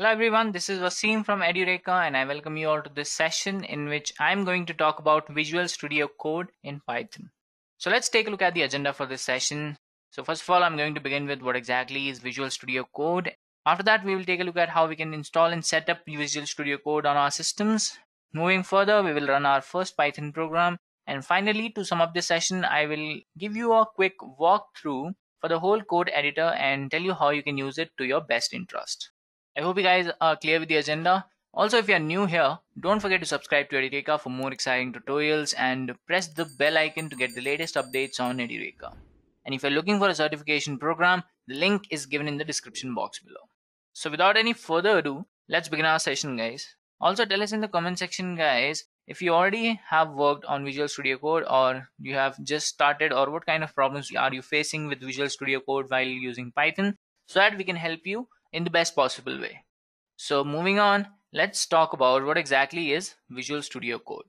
Hello everyone, this is Wasim from Edureka and I welcome you all to this session in which I'm going to talk about Visual Studio Code in Python. So let's take a look at the agenda for this session. So first of all, I'm going to begin with what exactly is Visual Studio Code. After that, we will take a look at how we can install and set up Visual Studio Code on our systems. Moving further, we will run our first Python program. And finally, to sum up this session, I will give you a quick walkthrough for the whole code editor and tell you how you can use it to your best interest. I hope you guys are clear with the agenda. Also, if you are new here, don't forget to subscribe to Edureka for more exciting tutorials and press the bell icon to get the latest updates on Edureka. And if you're looking for a certification program, the link is given in the description box below. So without any further ado, let's begin our session guys. Also tell us in the comment section guys if you already have worked on Visual Studio Code or you have just started or what kind of problems are you facing with Visual Studio Code while using Python so that we can help you in the best possible way. So moving on, let's talk about what exactly is Visual Studio Code.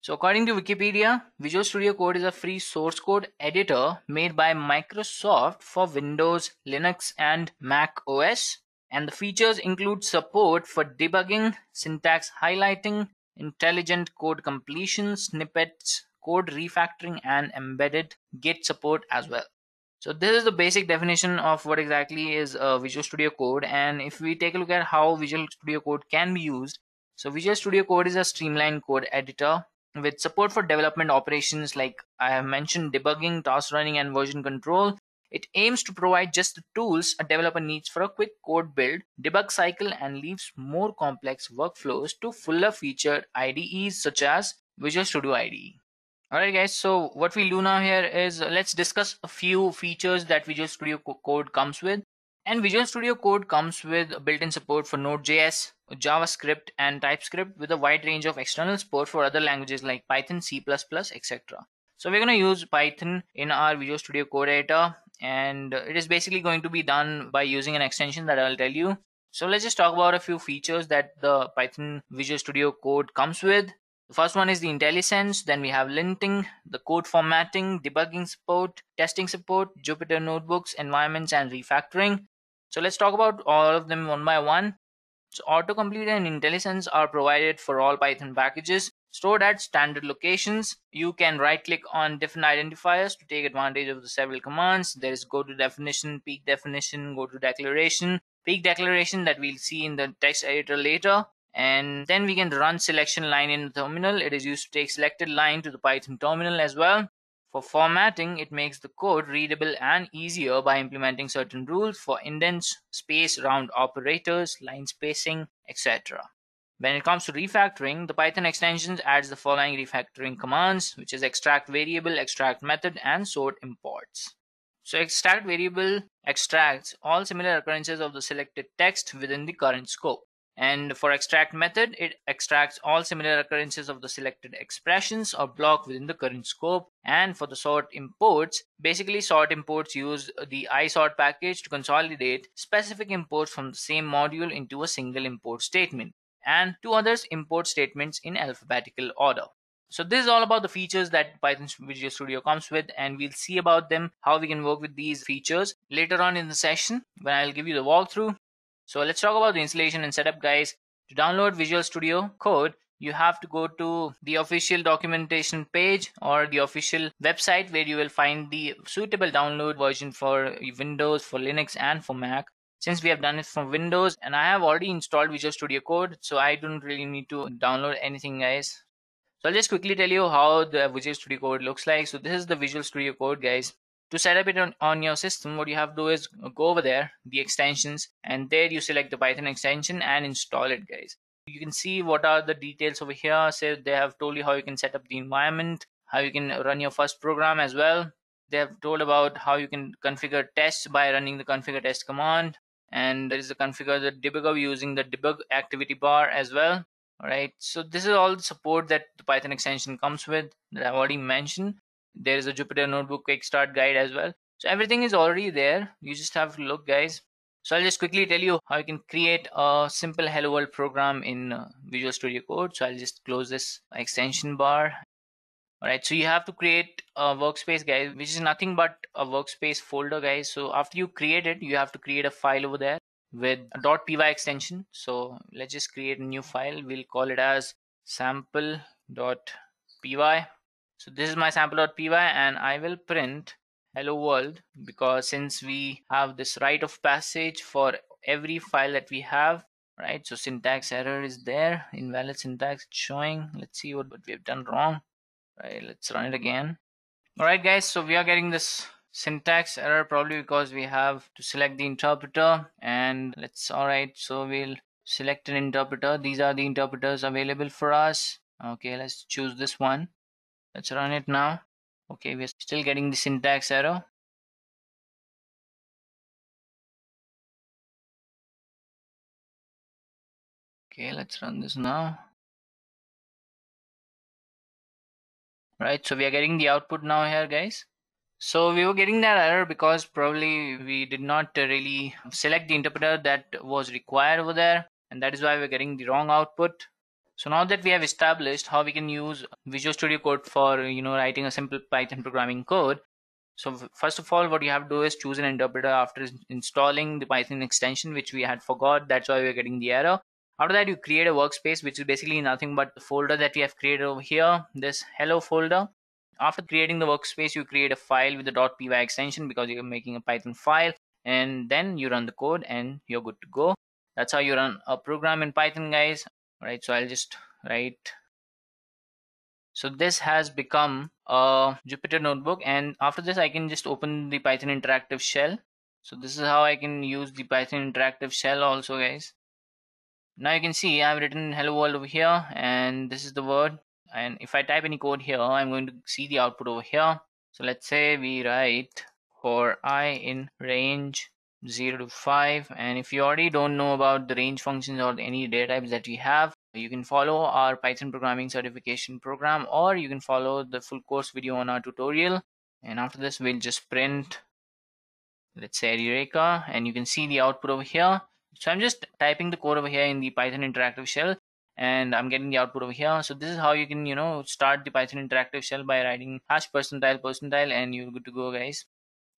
So according to Wikipedia, Visual Studio Code is a free source code editor made by Microsoft for Windows, Linux and Mac OS. And the features include support for debugging, syntax highlighting, intelligent code completion, snippets, code refactoring and embedded Git support as well. So this is the basic definition of what exactly is Visual Studio Code and if we take a look at how Visual Studio Code can be used. So Visual Studio Code is a streamlined code editor with support for development operations like I have mentioned debugging, task running and version control. It aims to provide just the tools a developer needs for a quick code build, debug cycle and leaves more complex workflows to fuller featured IDEs such as Visual Studio IDE. Alright guys, so what we'll do now here is uh, let's discuss a few features that Visual Studio Code comes with. And Visual Studio Code comes with built-in support for Node.js, JavaScript and TypeScript with a wide range of external support for other languages like Python, C++, etc. So we're going to use Python in our Visual Studio Code editor and it is basically going to be done by using an extension that I'll tell you. So let's just talk about a few features that the Python Visual Studio Code comes with. The first one is the IntelliSense, then we have linting, the code formatting, debugging support, testing support, Jupyter notebooks, environments, and refactoring. So let's talk about all of them one by one. So autocomplete and IntelliSense are provided for all Python packages stored at standard locations. You can right click on different identifiers to take advantage of the several commands. There is go to definition, peek definition, go to declaration, peek declaration that we'll see in the text editor later and then we can run selection line in the terminal. It is used to take selected line to the python terminal as well. For formatting it makes the code readable and easier by implementing certain rules for indents space round operators line spacing etc when it comes to refactoring the python extensions adds the following refactoring commands which is extract variable extract method and sort imports. So extract variable extracts all similar occurrences of the selected text within the current scope and for extract method, it extracts all similar occurrences of the selected expressions or block within the current scope. And for the sort imports, basically sort imports use the isort package to consolidate specific imports from the same module into a single import statement and two others import statements in alphabetical order. So this is all about the features that Python Visual Studio comes with and we'll see about them, how we can work with these features later on in the session when I'll give you the walkthrough. So let's talk about the installation and setup guys. To download Visual Studio Code, you have to go to the official documentation page or the official website where you will find the suitable download version for Windows, for Linux and for Mac. Since we have done it for Windows and I have already installed Visual Studio Code, so I don't really need to download anything guys. So I'll just quickly tell you how the Visual Studio Code looks like. So this is the Visual Studio Code guys to set up it on, on your system what you have to do is go over there the extensions and there you select the python extension and install it guys. You can see what are the details over here. So they have told you how you can set up the environment how you can run your first program as well. They have told about how you can configure tests by running the configure test command. And there is the configure the debugger using the debug activity bar as well all right so this is all the support that the python extension comes with that i've already mentioned there is a Jupyter Notebook quick start guide as well. So everything is already there. You just have to look guys. So I'll just quickly tell you how you can create a simple hello world program in uh, Visual Studio Code. So I'll just close this extension bar. Alright, so you have to create a workspace guys, which is nothing but a workspace folder guys. So after you create it, you have to create a file over there. with a .py extension. So let's just create a new file. We'll call it as sample.py. So this is my sample.py and I will print hello world because since we have this rite of passage for every file that we have right? So syntax error is there invalid syntax showing. Let's see what, what we have done wrong. Right let's run it again. All right guys so we are getting this syntax error probably because we have to select the interpreter and let's all right so we'll select an interpreter. These are the interpreters available for us. Okay let's choose this one let's run it now. Okay we're still getting the syntax error. Okay let's run this now. Right so we are getting the output now here guys. So we were getting that error because probably we did not really select the interpreter that was required over there and that is why we're getting the wrong output so now that we have established how we can use Visual Studio Code for you know writing a simple Python programming code. So first of all, what you have to do is choose an interpreter after installing the Python extension, which we had forgot. That's why we're getting the error. After that, you create a workspace, which is basically nothing but the folder that we have created over here, this hello folder. After creating the workspace, you create a file with the .py extension because you're making a Python file and then you run the code and you're good to go. That's how you run a program in Python, guys right? So I'll just write. So this has become a Jupyter notebook and after this I can just open the Python interactive shell. So this is how I can use the Python interactive shell also guys. Now you can see I've written hello world over here and this is the word. And if I type any code here I'm going to see the output over here. So let's say we write for i in range 0 to 5 and if you already don't know about the range functions or any data types that we have you can follow our python programming certification program or you can follow the full course video on our tutorial. And after this we'll just print let's say Edureka and you can see the output over here. So I'm just typing the code over here in the Python interactive shell and I'm getting the output over here. So this is how you can you know start the Python interactive shell by writing hash percentile percentile and you're good to go guys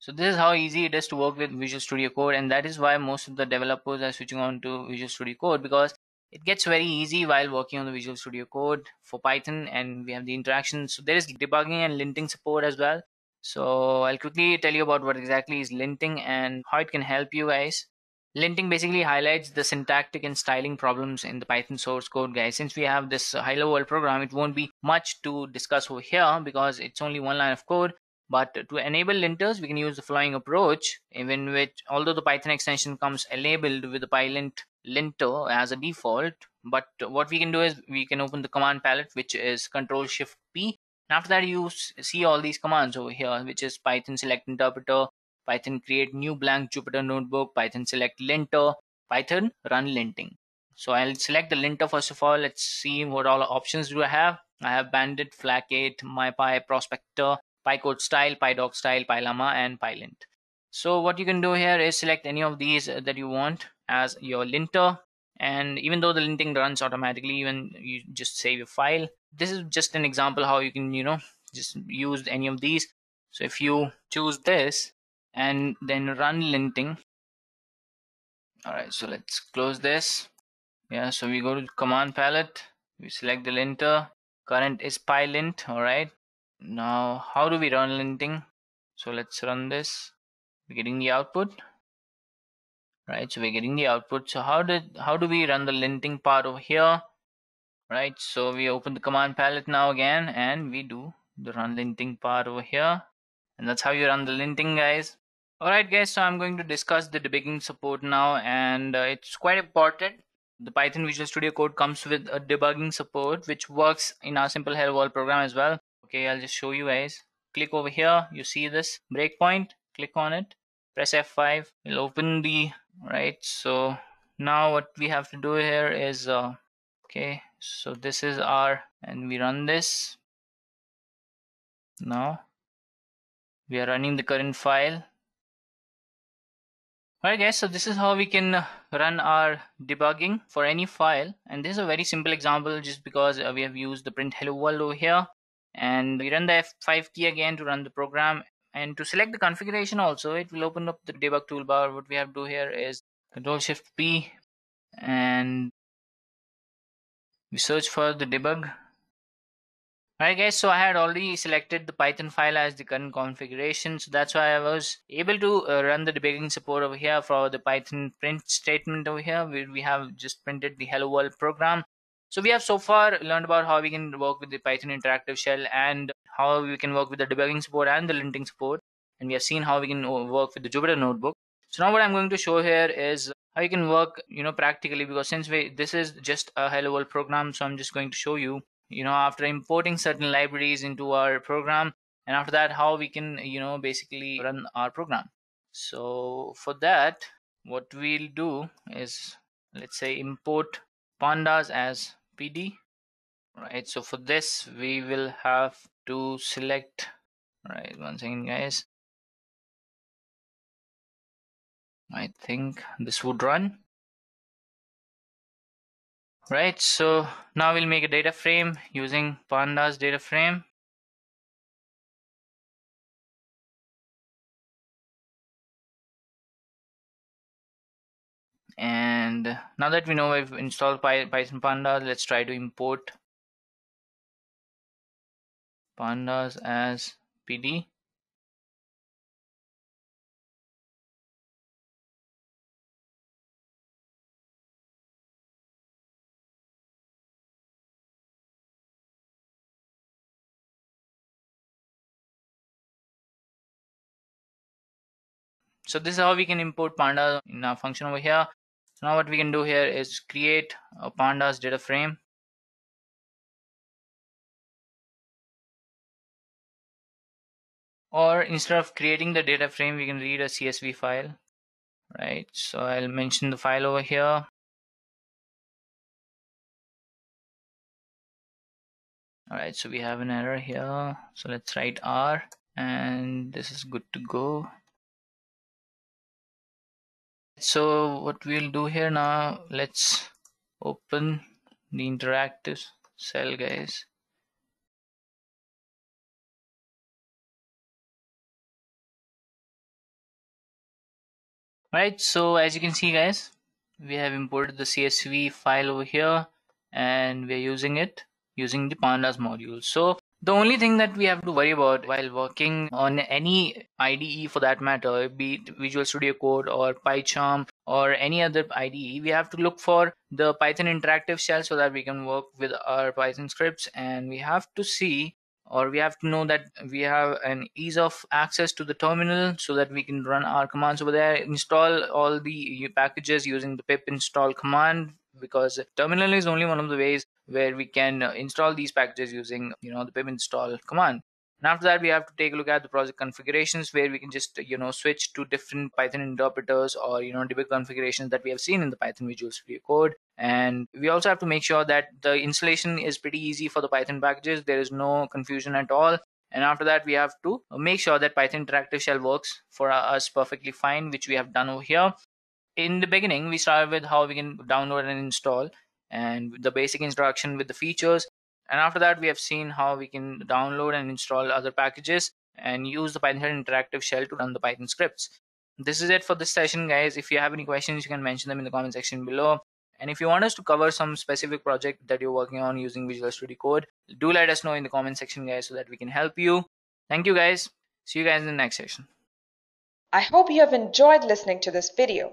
so this is how easy it is to work with Visual Studio Code and that is why most of the developers are switching on to Visual Studio Code because it gets very easy while working on the Visual Studio Code for Python and we have the interaction. So there is debugging and linting support as well. So I'll quickly tell you about what exactly is linting and how it can help you guys. Linting basically highlights the syntactic and styling problems in the Python source code guys. Since we have this high level program, it won't be much to discuss over here because it's only one line of code. But to enable linters, we can use the following approach, in which although the Python extension comes enabled with the pylint linter as a default, but what we can do is we can open the command palette, which is Control Shift P. And after that, you see all these commands over here, which is Python select interpreter, Python create new blank Jupyter notebook, Python select linter, Python run linting. So I'll select the linter first of all. Let's see what all options do I have. I have Bandit, Flake8, MyPy, Prospector, pycodestyle, PyDoc style, PyLama, and PyLint. So what you can do here is select any of these that you want as your linter. And even though the linting runs automatically, even you just save your file. This is just an example how you can, you know, just use any of these. So if you choose this and then run linting. All right, so let's close this. Yeah, so we go to command palette. We select the linter. Current is pylint. All right now how do we run linting? So let's run this. We're getting the output right? So we're getting the output. So how did how do we run the linting part over here right? So we open the command palette now again and we do the run linting part over here. And that's how you run the linting guys. Alright guys so I'm going to discuss the debugging support now and uh, it's quite important. The Python Visual Studio Code comes with a debugging support which works in our simple hello world program as well okay I'll just show you guys. Click over here. You see this breakpoint? Click on it. Press F5 it'll open the right so now what we have to do here is uh, okay so this is our and we run this. Now we are running the current file. Alright guys, so this is how we can run our debugging for any file. And this is a very simple example just because uh, we have used the print hello world over here and we run the F5 key again to run the program and to select the configuration also it will open up the debug toolbar what we have to do here is control shift P and we search for the debug Alright guys, so I had already selected the Python file as the current configuration. So that's why I was able to uh, run the debugging support over here for the Python print statement over here where we have just printed the hello world program. So we have so far learned about how we can work with the Python interactive shell and how we can work with the debugging support and the linting support. And we have seen how we can uh, work with the Jupyter notebook. So now what I'm going to show here is how you can work, you know, practically because since we, this is just a hello world program, so I'm just going to show you you know after importing certain libraries into our program and after that how we can you know basically run our program so for that what we'll do is let's say import pandas as pd right so for this we will have to select right one second guys. I think this would run. Right so now we'll make a data frame using pandas data frame. And now that we know we've installed python pandas let's try to import pandas as pd so this is how we can import panda in our function over here so now what we can do here is create a pandas data frame. Or instead of creating the data frame we can read a csv file right? So i'll mention the file over here. All right so we have an error here. So let's write r and this is good to go so what we'll do here now let's open the interactive cell guys. Right so as you can see guys we have imported the csv file over here and we're using it using the pandas module. So the only thing that we have to worry about while working on any IDE for that matter, be it Visual Studio Code or PyCharm or any other IDE, we have to look for the Python interactive shell so that we can work with our Python scripts. And we have to see or we have to know that we have an ease of access to the terminal so that we can run our commands over there install all the packages using the pip install command because terminal is only one of the ways where we can uh, install these packages using you know the pip install command. And after that we have to take a look at the project configurations where we can just you know switch to different python interpreters or you know debug configurations that we have seen in the python visual studio code. And we also have to make sure that the installation is pretty easy for the python packages. There is no confusion at all. And after that we have to make sure that python interactive shell works for us perfectly fine which we have done over here in the beginning we started with how we can download and install and the basic introduction with the features. And after that we have seen how we can download and install other packages and use the python interactive shell to run the python scripts. This is it for this session guys. If you have any questions you can mention them in the comment section below. And if you want us to cover some specific project that you're working on using visual studio code do let us know in the comment section guys so that we can help you. Thank you guys. See you guys in the next session. I hope you have enjoyed listening to this video